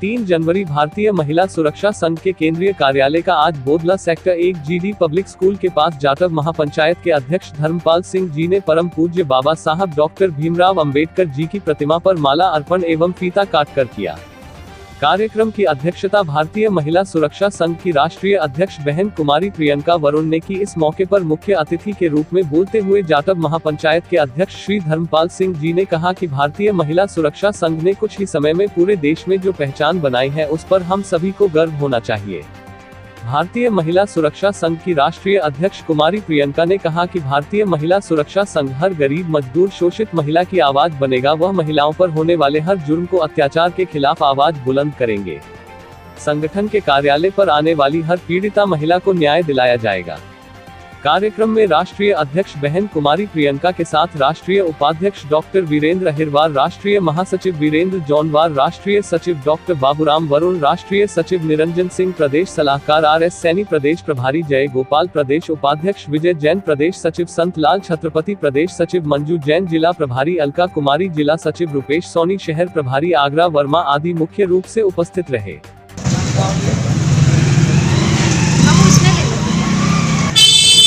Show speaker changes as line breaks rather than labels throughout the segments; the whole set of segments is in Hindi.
तीन जनवरी भारतीय महिला सुरक्षा संघ के केंद्रीय कार्यालय का आज बोधला सेक्टर एक जीडी पब्लिक स्कूल के पास जाटव महापंचायत के अध्यक्ष धर्मपाल सिंह जी ने परम पूज्य बाबा साहब डॉक्टर भीमराव अंबेडकर जी की प्रतिमा पर माला अर्पण एवं फीता काट कर किया। कार्यक्रम की अध्यक्षता भारतीय महिला सुरक्षा संघ की राष्ट्रीय अध्यक्ष बहन कुमारी प्रियंका वरुण ने की। इस मौके पर मुख्य अतिथि के रूप में बोलते हुए जाटव महापंचायत के अध्यक्ष श्री धर्मपाल सिंह जी ने कहा कि भारतीय महिला सुरक्षा संघ ने कुछ ही समय में पूरे देश में जो पहचान बनाई है, उस पर हम सभी को गर्व होना चाहिए। भारतीय महिला सुरक्षा संघ की राष्ट्रीय अध्यक्ष कुमारी प्रियंका ने कहा कि भारतीय महिला सुरक्षा संघ हर गरीब, मजदूर, शोषित महिला की आवाज़ बनेगा। वह महिलाओं पर होने वाले हर जुर्म को अत्याचार के खिलाफ आवाज़ बुलंद करेंगे। संगठन के कार्यालय पर आने वाली हर पीड़िता महिला को न्याय दिलाया जाएगा। कार्यक्रम में राष्ट्रीय अध्यक्ष बहन कुमारी प्रियंका के साथ राष्ट्रीय उपाध्यक्ष डॉक्टर वीरेंद्र अहिरवार, राष्ट्रीय महासचिव वीरेंद्र जौनवार, राष्ट्रीय सचिव डॉक्टर बाबूराम वरुण, राष्ट्रीय सचिव निरंजन सिंह प्रदेश सलाहकार आर एस सैनी प्रदेश प्रभारी जय गोपाल प्रदेश उपाध्यक्ष विजय जैन प्रदेश सचिव संत लाल छत्रपति प्रदेश सचिव मंजू जैन जिला प्रभारी अलका कुमारी जिला सचिव रूपेश सोनी शहर प्रभारी आगरा वर्मा आदि मुख्य रूप से उपस्थित रहे
हम उसमें ले लेते हैं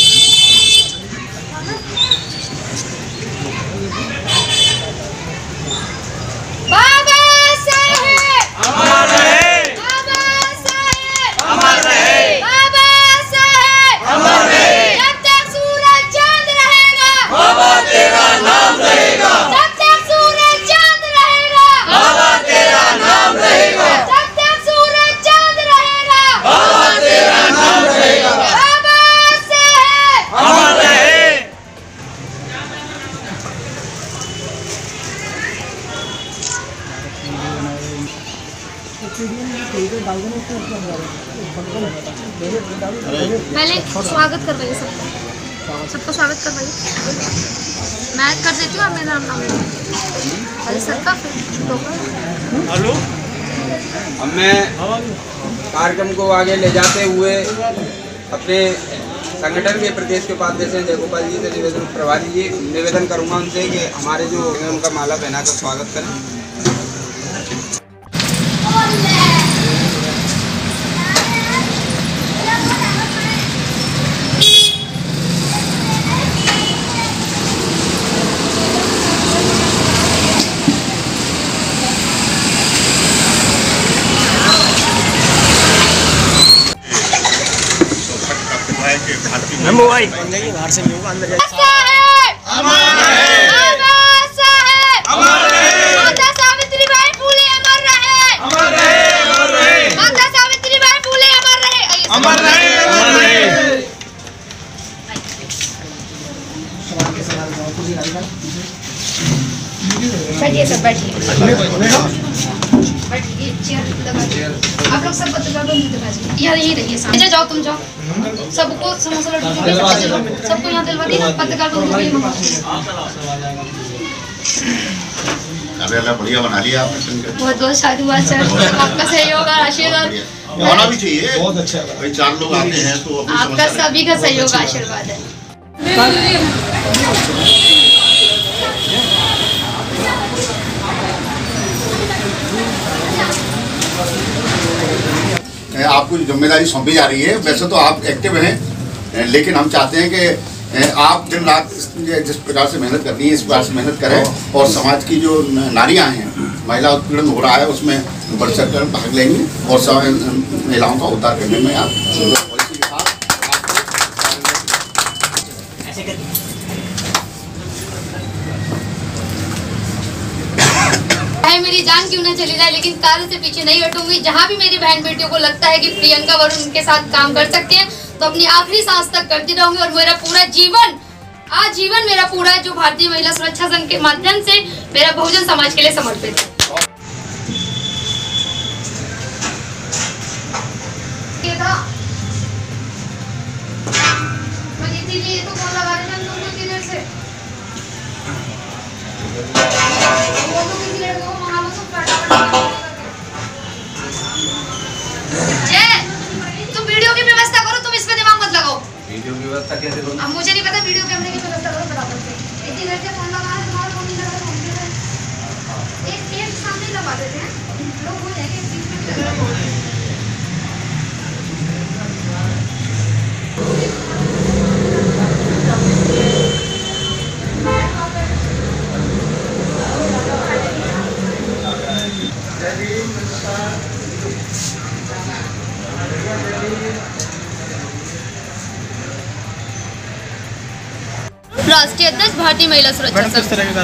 बाबा साहेब
अमर रहे
बाबा साहेब
अमर रहे
बाबा साहेब
अमर रहे
जब तक सूरज चाँद रहेगा
बाबा तेरा नाम रहेगा
जब तक सूरज चाँद रहेगा
बाबा तेरा नाम रहेगा
जब तक सूरज चाँद रहेगा
बाबा तेरा नाम रहेगा
बाबा साहेब
अमर रहे
पहले स्वागत करवाइए सबका। सबका स्वागत करवाइए मैं कर देती हूँ आप मेरा नाम नाम पहले सबका फिर लोगों
हेलो?
अब मैं कार्यक्रम को आगे ले जाते हुए अपने संगठन के प्रदेश के उपाध्यक्ष हैं जयगोपाल जी से निवेदन प्रभारी जी निवेदन करूँगा उनसे कि हमारे जो हैं उनका माला पहना कर स्वागत करें।
सावित्रीबाई फुले अमर रहे आइए सब।
अमर रहे अमर रहे
बैठिए सब बैठिए बैठिए चेयर दबाइए आप लोग सब पत्रकार बंद दबा दीजिए यहाँ यहीं रहिए सामने जाओ तुम जाओ। सबको समोसा लड्डू सबको यहाँ दिलवा पत्रकार
कार्यालय बढ़िया बना लिया आपने
बहुत बहुत साधुवाद सर आपका सहयोग और आशीर्वाद।
होना भी चाहिए। बहुत अच्छा भाई चार लोग आते हैं तो
आपका सभी का सहयोग आशीर्वाद है।
आपको जो ज़िम्मेदारी सौंपी जा रही है वैसे तो आप एक्टिव हैं लेकिन हम चाहते हैं कि आप दिन रात जिस प्रकार से मेहनत करनी है इस प्रकार से मेहनत करें और समाज की जो नारियाँ हैं महिला उत्पीड़न हो रहा है उसमें बढ़ चढ़ कर भाग लेंगी और महिलाओं का उद्धार करने में आप पॉलिसी के साथ
चाहे मेरी जान क्यों ना चली जाए, लेकिन कार्य से पीछे नहीं हटूँगी जहाँ भी मेरी बहन बेटियों को लगता है कि प्रियंका वरुण उनके साथ काम कर सकते हैं तो अपनी आखिरी सांस तक करती रहूँगी और मेरा पूरा जीवन आजीवन मेरा पूरा जो भारतीय महिला सुरक्षा संघ के माध्यम से मेरा बहुजन समाज के लिए समर्पित है। तो तुम वीडियो की व्यवस्था करो तुम इस पे दिमाग मत लगाओ।
वीडियो की व्यवस्था कैसे करूँ?
अब मुझे नहीं पता वीडियो कैमरे की व्यवस्था करो फटाफट से इतनी देर से फ़ोन लगा रहे हैं, तुम्हारा फ़ोन नहीं लगा रहा, फ़ोन। एक एक सामने लगा देते हैं। लोग हो जाएँगे बीच में राष्ट्रीय अध्यक्ष भारतीय महिला सुरक्षा संघ।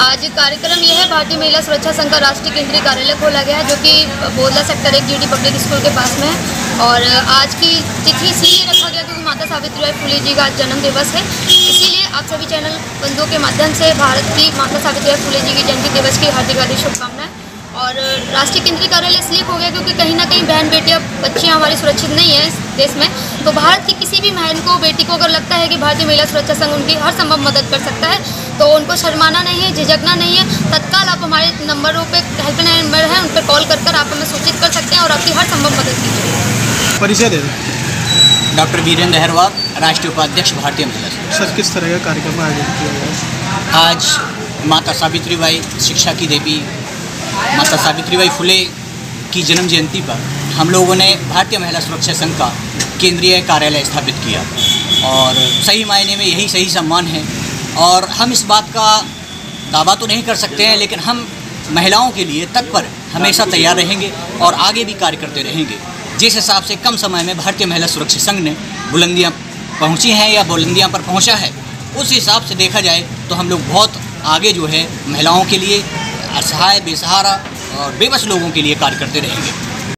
आज?
कार्यक्रम यह है भारतीय महिला सुरक्षा संघ का राष्ट्रीय केंद्रीय कार्यालय खोला गया है जो कि बोधला सेक्टर एक जीडी पब्लिक स्कूल के पास में है। और आज की तिथि इसलिए रखा गया क्योंकि माता सावित्रीबाई फुले जी का आज जन्म दिवस है। इसीलिए आप सभी चैनल बंधुओं के माध्यम से भारत की माता सावित्रीबाई फुले जी की जयंती दिवस की हार्दिक हार्दिक शुभकामनाएँ। और राष्ट्रीय केंद्रीय कार्यालय इसलिए हो गया क्योंकि कहीं ना कहीं बहन बेटियाँ बच्चियाँ हमारी सुरक्षित नहीं है इस देश में। तो भारत की किसी भी बहन को बेटी को अगर लगता है कि भारतीय महिला सुरक्षा संघ उनकी हर संभव मदद कर सकता है तो उनको शर्माना नहीं है झिझकना नहीं है। तत्काल आप हमारे नंबरों पर हेल्पलाइन नंबर है उन पर कॉल कर कर आप हमें सूचित कर सकते हैं और आपकी हर संभव मदद कीजिए।
परिचय दे
डॉक्टर वीरेंद्र अहरवाल राष्ट्रीय उपाध्यक्ष भारतीय महिला।
सर किस तरह का कार्यक्रम आयोजित किया गया?
आज माता सावित्रीबाई शिक्षा की देवी माता सावित्रीबाई फुले की जन्म जयंती पर हम लोगों ने भारतीय महिला सुरक्षा संघ का केंद्रीय कार्यालय स्थापित किया। और सही मायने में यही सही सम्मान है। और हम इस बात का दावा तो नहीं कर सकते हैं, लेकिन हम महिलाओं के लिए तत्पर हमेशा तैयार रहेंगे और आगे भी कार्य करते रहेंगे। जिस हिसाब से कम समय में भारतीय महिला सुरक्षा संघ ने बुलंदियाँ पहुँची हैं या बुलंदियाँ पर पहुँचा है, उस हिसाब से देखा जाए तो हम लोग बहुत आगे जो है महिलाओं के लिए असहाय बेसहारा और बेबस लोगों के लिए कार्य करते रहेंगे।